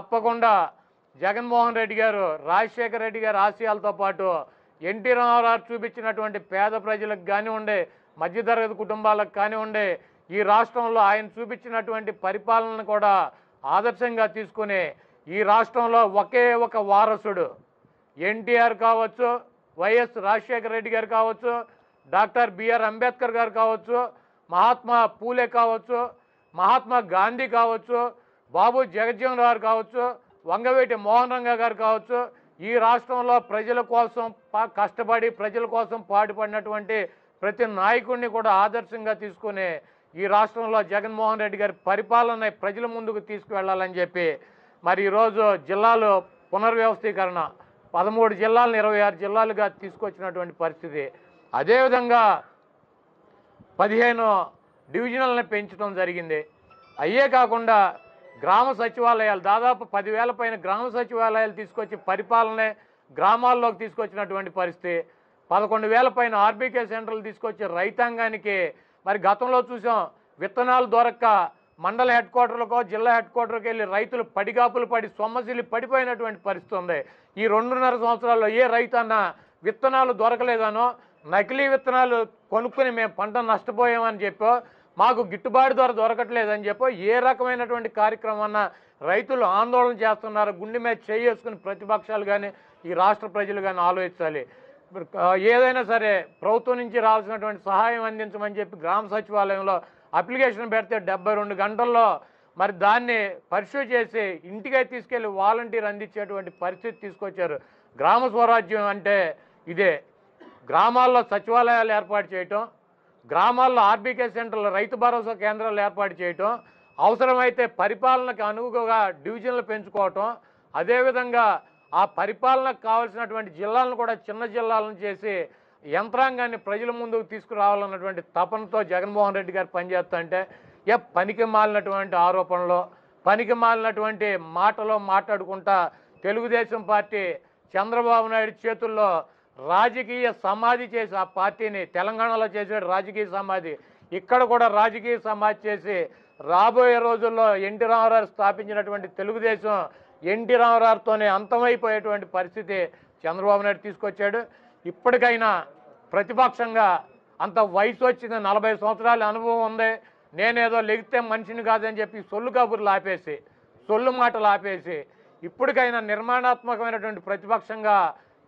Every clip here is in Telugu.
తప్పకుండా జగన్మోహన్ రెడ్డి గారు రాజశేఖర రెడ్డి గారి ఆశయాలతో పాటు ఎన్టీ రామారావు చూపించినటువంటి పేద ప్రజలకు కానివ్వండి మధ్యతరగతి కుటుంబాలకు కానివ్వండి ఈ రాష్ట్రంలో ఆయన చూపించినటువంటి పరిపాలనను కూడా ఆదర్శంగా తీసుకుని ఈ రాష్ట్రంలో ఒకే ఒక వారసుడు. ఎన్టీఆర్ కావచ్చు వైఎస్ రాజశేఖర రెడ్డి గారు కావచ్చు డాక్టర్ బిఆర్ అంబేద్కర్ గారు కావచ్చు మహాత్మా పూలే కావచ్చు మహాత్మా గాంధీ కావచ్చు బాబు జగజ్జీవన్ రావు కావచ్చు వంగవేటి మోహన్ రంగా గారు కావచ్చు ఈ రాష్ట్రంలో ప్రజల కోసం కష్టపడి ప్రజల కోసం పాటుపడినటువంటి ప్రతి నాయకుడిని కూడా ఆదర్శంగా తీసుకుని ఈ రాష్ట్రంలో జగన్మోహన్ రెడ్డి గారి పరిపాలన ప్రజల ముందుకు తీసుకువెళ్ళాలని చెప్పి మరి ఈరోజు జిల్లాలో పునర్వ్యవస్థీకరణ పదమూడు జిల్లాలను ఇరవై ఆరు జిల్లాలుగా తీసుకొచ్చినటువంటి పరిస్థితి. అదేవిధంగా పదిహేను డివిజనల్ని పెంచడం జరిగింది. అయ్యే కాకుండా గ్రామ సచివాలయాలు దాదాపు పదివేల పైన గ్రామ సచివాలయాలు తీసుకొచ్చి పరిపాలనే గ్రామాల్లోకి తీసుకొచ్చినటువంటి పరిస్థితి. పదకొండు వేల పైన ఆర్బీకే సెంటర్లు తీసుకొచ్చి రైతాంగానికి మరి గతంలో చూసాం విత్తనాలు దొరక్క మండల హెడ్ క్వార్టర్లకో జిల్లా హెడ్ క్వార్టర్కి వెళ్ళి రైతులు పడిగాపులు పడి సొమ్మసిల్లి పడిపోయినటువంటి పరిస్థితి ఉంది. ఈ రెండున్నర సంవత్సరాల్లో ఏ రైతన్నా విత్తనాలు దొరకలేదనో నకిలీ విత్తనాలు కొనుక్కుని మేము పంట నష్టపోయామని చెప్పో. మాకు గిట్టుబాటు ధర దొరకట్లేదని చెప్పి ఏ రకమైనటువంటి కార్యక్రమాన్న రైతులు ఆందోళన చేస్తున్నారు గుండె మీద చేసుకుని ప్రతిపక్షాలు కానీ ఈ రాష్ట్ర ప్రజలు కానీ ఆలోచించాలి. ఇప్పుడు, ఏదైనా సరే ప్రభుత్వం నుంచి రావాల్సినటువంటి సహాయం అందించమని చెప్పి గ్రామ సచివాలయంలో అప్లికేషన్ పెడితే డెబ్బై రెండు గంటల్లో మరి దాన్ని పరిశీలి చేసి ఇంటికే తీసుకెళ్ళి వాలంటీర్ అందించేటువంటి పరిస్థితి తీసుకొచ్చారు. గ్రామ స్వరాజ్యం అంటే ఇదే. గ్రామాల్లో సచివాలయాలు ఏర్పాటు చేయటం గ్రామాల్లో ఆర్బీకే సెంటర్లు రైతు భరోసా కేంద్రాలు ఏర్పాటు చేయటం అవసరమైతే పరిపాలనకు అనుగుగా డివిజన్లు పెంచుకోవటం అదేవిధంగా ఆ పరిపాలనకు కావాల్సినటువంటి జిల్లాలను కూడా చిన్న జిల్లాలను చేసి యంత్రాంగాన్ని ప్రజల ముందుకు తీసుకురావాలన్నటువంటి తపనతో జగన్మోహన్ రెడ్డి గారు పనిచేస్తుంటే ఏ పనికి మాలినటువంటి ఆరోపణలు పనికి మాలినటువంటి మాటలో మాట్లాడుకుంటా తెలుగుదేశం పార్టీ చంద్రబాబు నాయుడు చేతుల్లో రాజకీయ సమాధి చేసి ఆ పార్టీని తెలంగాణలో చేసే రాజకీయ సమాధి. ఇక్కడ కూడా రాజకీయ సమాధి చేసి రాబోయే రోజుల్లో ఎన్టీ రామారావు స్థాపించినటువంటి తెలుగుదేశం ఎన్టీ రామారావుతోనే అంతమైపోయేటువంటి పరిస్థితి చంద్రబాబు నాయుడు తీసుకొచ్చాడు. ఇప్పటికైనా ప్రతిపక్షంగా అంత వయసు వచ్చింది నలభై సంవత్సరాల అనుభవం ఉంది. నేనేదో లెగితే మనిషిని కాదని చెప్పి సొల్లు కబుర్లు ఆపేసి సొల్లు మాటలు ఆపేసి ఇప్పటికైనా నిర్మాణాత్మకమైనటువంటి ప్రతిపక్షంగా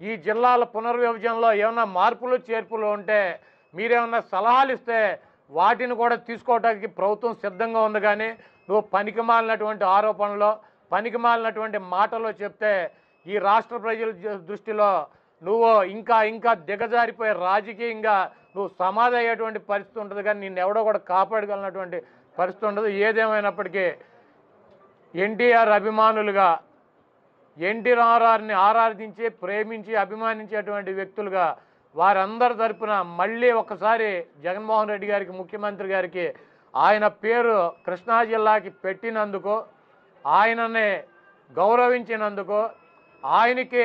ఈ జిల్లాల పునర్విభజనలో ఏమైనా మార్పులు చేర్పులు ఉంటే మీరేమన్నా సలహాలు ఇస్తే వాటిని కూడా తీసుకోవడానికి ప్రభుత్వం సిద్ధంగా ఉంది కానీ నువ్వు పనికిమాలినటువంటి ఆరోపణలు పనికిమాలినటువంటి మాటలు చెప్తే ఈ రాష్ట్ర ప్రజల దృష్టిలో నువ్వు ఇంకా ఇంకా దిగజారిపోయే రాజకీయంగా నువ్వు సమాధి అయ్యేటువంటి పరిస్థితి ఉంటుంది కానీ నిన్ను ఎవడో కూడా కాపాడగలనటువంటి పరిస్థితి ఉండదు. ఏదేమైనప్పటికీ ఎన్టీఆర్ అభిమానులుగా ఎన్టీ రామారావుని ఆరాధించి ప్రేమించి అభిమానించేటువంటి వ్యక్తులుగా వారందరి తరపున మళ్ళీ ఒకసారి జగన్మోహన్ రెడ్డి గారికి ముఖ్యమంత్రి గారికి ఆయన పేరు కృష్ణా జిల్లాకి పెట్టినందుకు ఆయనని గౌరవించినందుకు ఆయనకి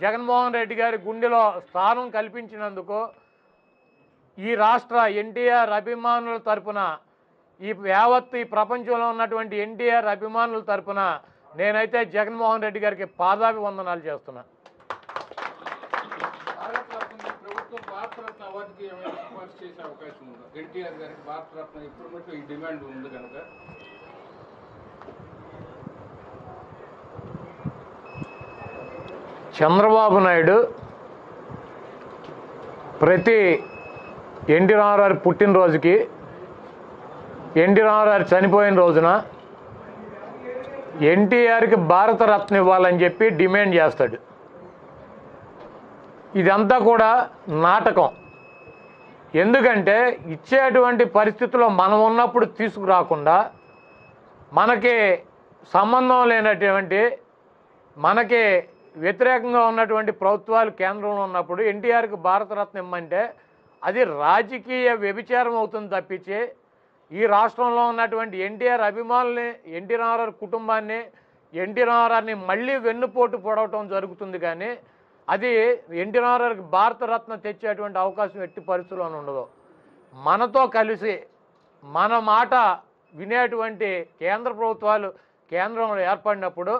జగన్మోహన్ రెడ్డి గారి గుండెలో స్థానం కల్పించినందుకు ఈ రాష్ట్ర ఎన్టీఆర్ అభిమానుల తరపున ఈ యావత్ ఈ ప్రపంచంలో ఉన్నటువంటి ఎన్టీఆర్ అభిమానుల తరపున నేనైతే జగన్మోహన్ రెడ్డి గారికి పాదాభివందనాలు చేస్తున్నా. భారతరత్న ఈ ప్రభుత్వం భారతరత్న అవార్డుకి ఏమైనా సిఫార్సు చేసే అవకాశం ఉందా? ఎన్టీఆర్ గారికి భారతరత్న ఇప్పుడు మటు ఈ డిమాండ్ ఉంది కనుక. చంద్రబాబు నాయుడు ప్రతి ఎన్టీ రామారావు పుట్టినరోజుకి ఎన్టీ రామారావు చనిపోయిన రోజున ఎన్టీఆర్కి భారతరత్న ఇవ్వాలని చెప్పి డిమాండ్ చేస్తాడు. ఇదంతా కూడా నాటకం. ఎందుకంటే ఇచ్చేటువంటి పరిస్థితుల్లో మనం ఉన్నప్పుడు తీసుకురాకుండా మనకి సంబంధం లేనటువంటి మనకి వ్యతిరేకంగా ఉన్నటువంటి ప్రభుత్వాలు కేంద్రంలో ఉన్నప్పుడు ఎన్టీఆర్కి భారతరత్న ఇమ్మంటే అది రాజకీయ వ్యభిచారం అవుతుంది తప్పించి ఈ రాష్ట్రంలో ఉన్నటువంటి ఎన్టీఆర్ అభిమానుల్ని ఎన్టీ రామారావు కుటుంబాన్ని ఎన్టీ రామారావుని మళ్ళీ వెన్నుపోటు పొడవటం జరుగుతుంది కానీ అది ఎన్టీ రామారావుకి భారతరత్న తెచ్చేటువంటి అవకాశం ఎట్టి పరిస్థితుల్లో ఉండదు. మనతో కలిసి మన మాట వినేటువంటి కేంద్ర ప్రభుత్వాలు కేంద్రంలో ఏర్పడినప్పుడు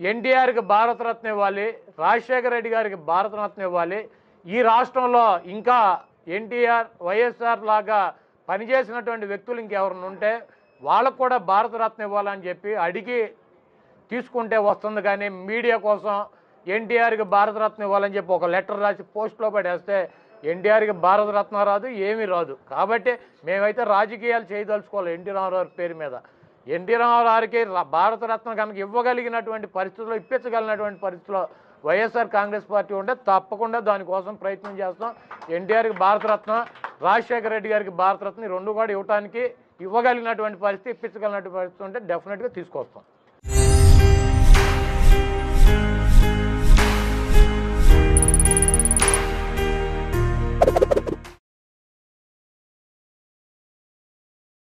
ఎన్టీఆర్కి భారతరత్న ఇవ్వాలి రాజశేఖర రెడ్డి గారికి భారతరత్న ఇవ్వాలి. ఈ రాష్ట్రంలో ఇంకా ఎన్టీఆర్ వైఎస్ఆర్ లాగా పనిచేసినటువంటి వ్యక్తులు ఇంకెవరిని ఉంటే వాళ్ళకు కూడా భారతరత్న ఇవ్వాలని చెప్పి అడిగి తీసుకుంటే వస్తుంది కానీ మీడియా కోసం ఎన్టీఆర్కి భారతరత్న ఇవ్వాలని చెప్పి ఒక లెటర్ రాసి పోస్ట్లో పడేస్తే ఎన్టీఆర్కి భారతరత్న రాదు ఏమీ రాదు. కాబట్టి మేమైతే రాజకీయాలు చేయదలుచుకోవాలి ఎన్టీ రామారావు పేరు మీద. ఎన్టీ రామారావుకి భారతరత్న కనుక ఇవ్వగలిగినటువంటి పరిస్థితుల్లో ఇప్పించగలిగినటువంటి పరిస్థితుల్లో వైఎస్ఆర్ కాంగ్రెస్ పార్టీ ఉంటే తప్పకుండా దానికోసం ప్రయత్నం చేస్తాం. ఎన్టీఆర్కి భారతరత్న రాజశేఖర రెడ్డి గారికి భారతరత్న ఈ రెండు కూడా ఇవ్వడానికి ఇవ్వగలిగినటువంటి పరిస్థితి ఇప్పించగలిగినటువంటి పరిస్థితి ఉంటే డెఫినెట్గా తీసుకొస్తాం.